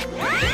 Yeah!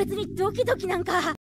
別にドキドキなんか。